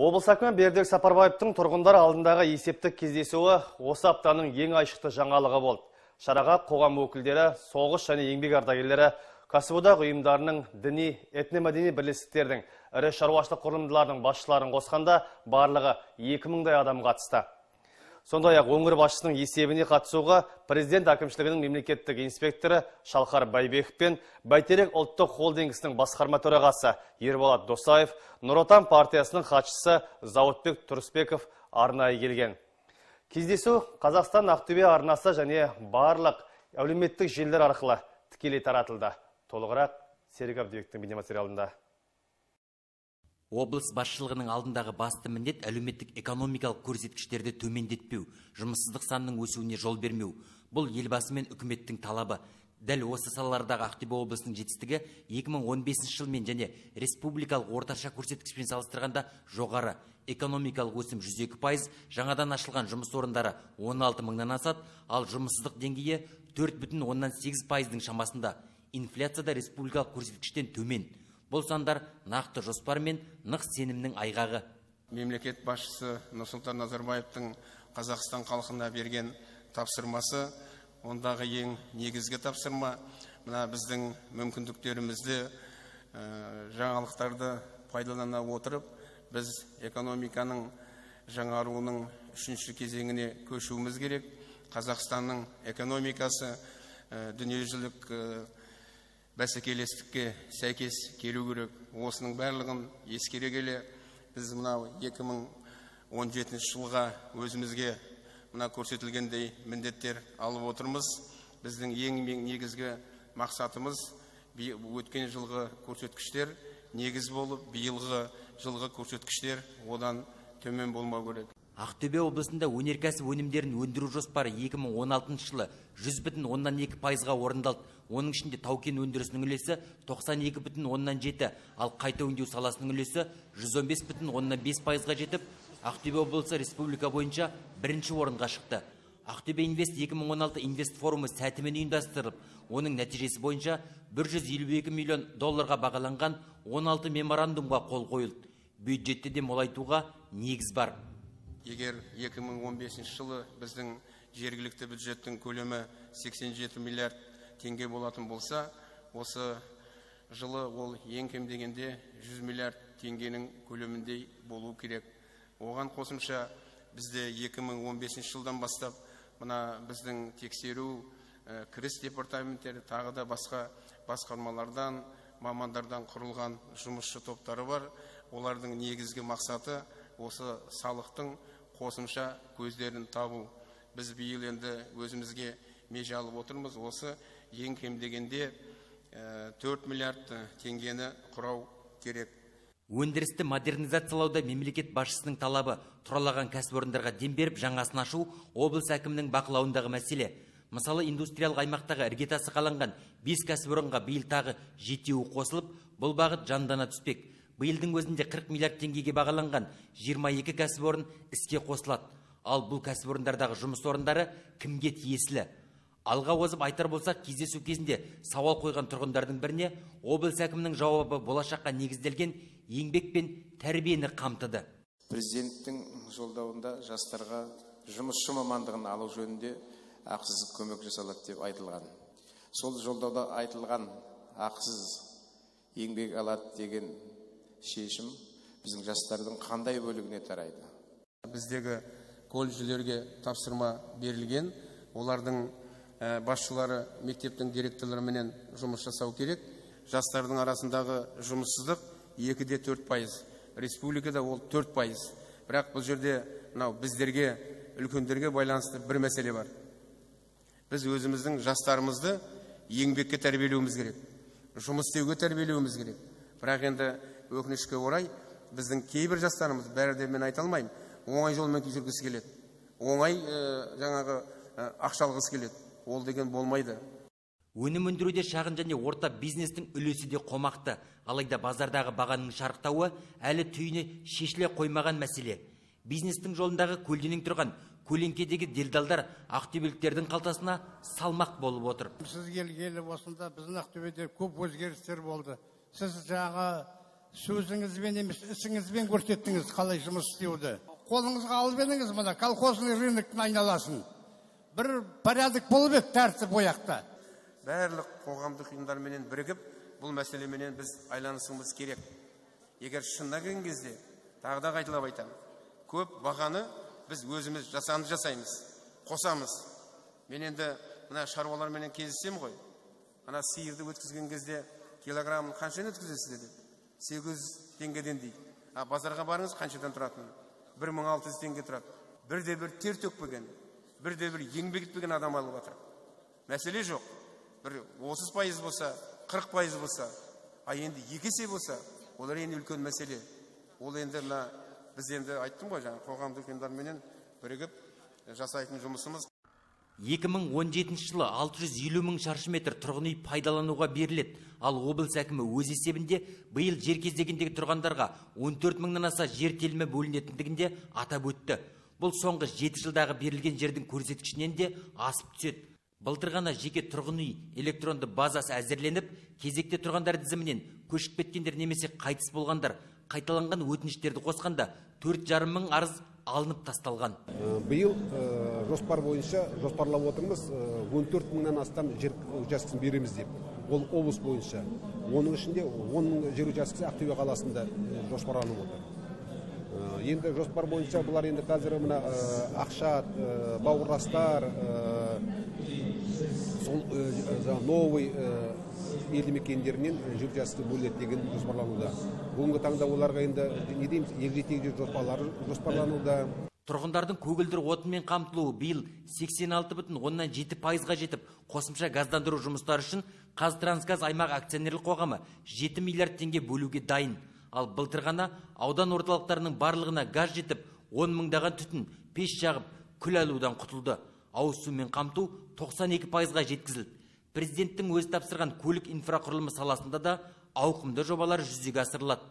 Облыс әкімі Бердібек Сапарбаевтың тұрғындар алдындағы есептік кездесуі осы аптаның ең айшықты жаңалығы болды. Шараға қоғам өкілдері, соғыс және еңбек ардагерлері, кәсіподақ ұйымдарының діни, этномәдени бірлестіктердің, ірі шаруашылық құрылымдылардың басшыларын қосқанда барлығы 2000-дай адам қатысты. Сондай ақ өңір басшысының есебіне қатысуға президент әкімшілігінің мемлекеттік инспекторы Шалқар Байбеков пен Бәйтерек ұлттық холдингісінің басқарма төрағасы Ерболат Досаев, Нұр Отан партиясының хатшысы Зауытбек Тұрысбеков арнайы келген. Кездесу Қазақстан Ақтөбе арнасы және барлық әлеуметтік желілер арқылы тікелей таратылды. Толығырақ Серік Абдыбектің бейнематериалында облыс басшылығының алдындағы басты міндет әлеуметтік экономикалық көрсеткіштерді төмендетпеу жұмыссыздық санының өсуіне жол бермеу. Бұл елбасы мен үкіметтің талабы. Дәл осы салалардағы ақтөбе облысының жетістігі 2015 жылмен және республикалық орташа көрсеткішпен салыстырғанда жоғары. Экономикалық өсім 102 пайыз жаңадан ашылған жұмыс орындары 16 мыңнан асады ал жұмыссыздық деңгейі 4,8 пайыздың шамасында. Инфляция да республикалық көрсеткіштен төмен. Бұл сандар нақты жоспар мен нық сенімнің айғағы. Мемлекет басшысы нұрсұлтан назарбаевтың қазақстан халқына берген тапсырмасы ондағы ең негізгі тапсырма. Мына біздің мүмкіндіктерімізді жаңалықтарды пайдалана отырып біз экономиканың жаңаруының үшінші кезеңіне көшуіміз керек. Қазақстанның экономикасы дүниежүзілік бәсекелестікке сәйкес келу керек. Осының барлығын ескере келе біз мынау 2017 жылға өзімізге мына көрсетілгендей міндеттер алып отырмыз. Біздің ең негізгі мақсатымыз өткен жылғы көрсеткіштер негіз болып биылғы жылғы көрсеткіштер одан төмен болмау керек. Ақтөбе облысында өнеркәсіп өнімдерін өндіру жоспары 2016 жылы 100 бүтін оннан екі пайызға орындалды. Оның ішінде тау кен өндірісінің үлесі 92 бүтін оннан жеті ал қайта өңдеу саласының үлесі 115 бүтін оннан бес пайызға жетіп ақтөбе облысы республика бойынша бірінші орынға шықты. Ақтөбе инвест 2016 инвест форумы сәтімен ұйымдастырылып оның нәтижесі бойынша 152 миллион долларға бағаланған 16 меморандумға қол қойылды. Бюджетті де молайтуға негіз бар. Егер 2015 жылы біздің жергілікті бюджеттің көлемі 87 миллиард теңге болатын болса осы жылы ол ең кем дегенде 100 миллиард теңгенің көлеміндей болу керек. Оған қосымша бізде 2015 жылдан бастап мына біздің тексеру кіріс департаменттері тағы да басқа басқармалардан мамандардан құрылған жұмысшы топтары бар. Олардың негізгі мақсаты осы салықтың қосымша көздерін табу. Біз биыл енді өзімізге меже алып отырмыз. Осы ең кем дегенде төрт миллиард теңгені құрау керек. Өндірісті модернизациялауда мемлекет басшысының талабы тұралаған кәсіпорындарға дем беріп жаңасын ашу облыс әкімінің бақылауындағы мәселе. Мысалы индустриялық аймақтағы іргетасы қаланған бес кәсіпорынға биыл тағы жетеуі қосылып бұл бағыт жандана түспек. Биылдың өзінде 40 миллиард теңгеге бағаланған 22 кәсіпорын іске қосылады. Ал бұл кәсіпорындардағы жұмыс орындары кімге тиесілі? Алға озып айтар болсақ кездесу кезінде сауал қойған тұрғындардың біріне облыс әкімінің жауабы болашаққа негізделген еңбек пен тәрбиені қамтыды. Президенттің жолдауында жастарға жұмысшы мамандығын алу жөнінде ақысыз көмек жасалады деп айтылған. Сол жолдауда айтылған ақысыз еңбек алады деген шешім біздің жастардың қандай бөлігіне тарайды? Біздегі колледждерге тапсырма берілген. Олардың басшылары мектептің директорларыменен жұмыс жасау керек. Жастардың арасындағы жұмыссыздық екі де төрт пайыз. Республикада ол төрт пайыз. Бірақ бұл жерде мынау біздерге үлкендерге байланысты бір мәселе бар. Біз өзіміздің жастарымызды еңбекке тәрбиелеуіміз керек жұмыс істеуге тәрбиелеуіміз керек. Бірақ енді өкінішке орай біздің кейбір жастарымыз бәрі де мен айта алмаймын оңай жолмен жүргісі келеді. Оңай жаңағы ақша алғысы келеді. Ол деген болмайды. Өнім өндіруде шағын және орта бизнестің үлесі де қомақты. Алайда базардағы бағаның шарықтауы әлі түйіні шешіле қоймаған мәселе. Бизнестің жолындағы көлденең тұрған көлеңкедегі делдалдар ақтөбеліктердің қалтасына салмақ болып отыр. Сіз келгелі осында біздің ақтөбеде көп өзгерістер болды. Сіз жаңа сөзіңізбен емес ісіңізбен көрсеттіңіз қалай жұмыс істеуді. Қолыңызға алып едіңіз мына колхозный рыноктың айналасын. Бір порядок болып еді тәртіп ол жақта барлық қоғамдық ұйымдарменен бірігіп бұл мәселеменен біз айланысуымыз керек. Егер шынына келген кезде тағы да қайталап айтамын. Көп бағаны біз өзіміз жасанды жасаймыз қосамыз. Мен енді мына шаруаларменен кездесемін ғой. Ана сиырды өткізген кезде килограммын қаншадан өткізесіз деді. Сегіз жүз теңгеден дейді. А базарға барыңыз қаншадан тұратынын бір мың алты жүз теңге тұрады. Бірде бір тер төкпеген бірде бір еңбек етпеген адам алып жатыр. Мәселе жоқ. Бір отыз пайыз болса қырық пайыз болса а енді екі есе болса олар енді үлкен мәселе. Ол енді мына біз енді айттым ғой жаңа қоғамдық ұйымдарменен бірігіп жасайтын жұмысымыз 2017 жылы 650 мың шаршы метр тұрғын үй пайдалануға беріледі. Ал облыс әкімі өз есебінде биыл жер кезегіндегі тұрғандарға 14 мыңнан аса жер телімі бөлінетіндігін де атап өтті. Бұл соңғы 7 жылдағы берілген жердің көрсеткішінен де асып түседі. Былтыр ғана жеке тұрғын үй электронды базасы әзірленіп кезекте тұрғандар тізімінен көшіп кеткендер немесе қайтыс болғандар қайталанған өтініштерді қосқанда төрт жарым мың арыз алынып тасталған. Биыл э, жоспар бойынша жоспарлап отырмыз э, 14 мыңнан астам жер учаскесін береміз деп. Ол облыс бойынша. Оның ішінде 10 мың жер учаскесі ақтөбе қаласында э, жоспарланып отыр. Э, енді жоспар бойынша бұлар енді қазір мына э, ақшат э, бауырластар э, сол э, жаңағы новый э, елді мекендерінен жер учаскесі бөлінеді деген жоспарлануда. Бүгінгі таңда оларға енді не дейміз егжей тегжей жоспарлары жоспарлануда. Тұрғындардың көгілдір отынмен қамтылуы биыл 86 бүтін оннан жеті пайызға жетіп қосымша газдандыру жұмыстары үшін қазтрансгаз аймақ акционерлік қоғамы 7 миллиард теңге бөлуге дайын. Ал былтыр ғана аудан орталықтарының барлығына газ жетіп 10 мыңдаған түтін пеш жағып күл алудан құтылды. Ауыз сумен қамту 92 пайызға жеткізілді. Президенттің өзі тапсырған көлік инфрақұрылымы саласында да ауқымды жобалар жүзеге асырылады.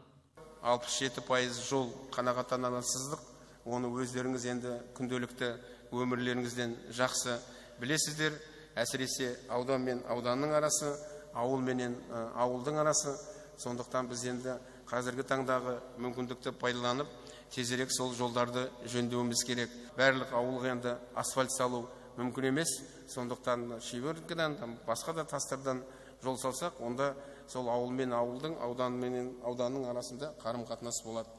Алпыс жеті пайыз жол қанағаттанарлықсыздық оны өздеріңіз енді күнделікті өмірлеріңізден жақсы білесіздер. Әсіресе аудан мен ауданның арасы ауыл менен ауылдың арасы. Сондықтан біз енді қазіргі таңдағы мүмкіндікті пайдаланып тезірек сол жолдарды жөндеуіміз керек. Барлық ауылға енді асфальт салу мүмкін емес. Сондықтан шеберден басқа да тастардан жол салсақ онда сол ауыл мен ауылдың аудан менен ауданның арасында қарым қатынас болады.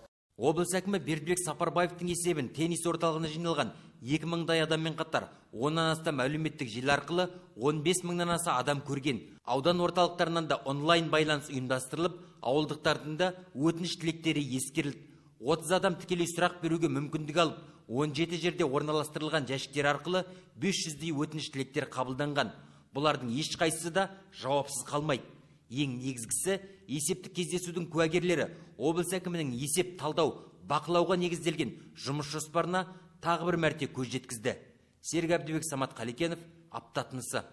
Облыс әкімі бердібек сапарбаевтың есебін теннис орталығына жиналған 2 мыңдай адаммен қатар оннан астам әлеуметтік желі арқылы 15 мыңнан аса адам көрген. Аудан орталықтарынан да онлайн байланыс ұйымдастырылып ауылдықтардың да өтініш тілектері ескерілді. 30 адам тікелей сұрақ беруге мүмкіндік алып 17 жерде орналастырылған жәшіктер арқылы 500дей өтініш тілектер қабылданған. Бұлардың ешқайсысы да жауапсыз қалмайды. Ең негізгісі есептік кездесудің куәгерлері облыс әкімінің есеп талдау бақылауға негізделген жұмыс жоспарына тағы бір мәрте көз жеткізді. Серік әбдібек самат қалекенов апта тынысы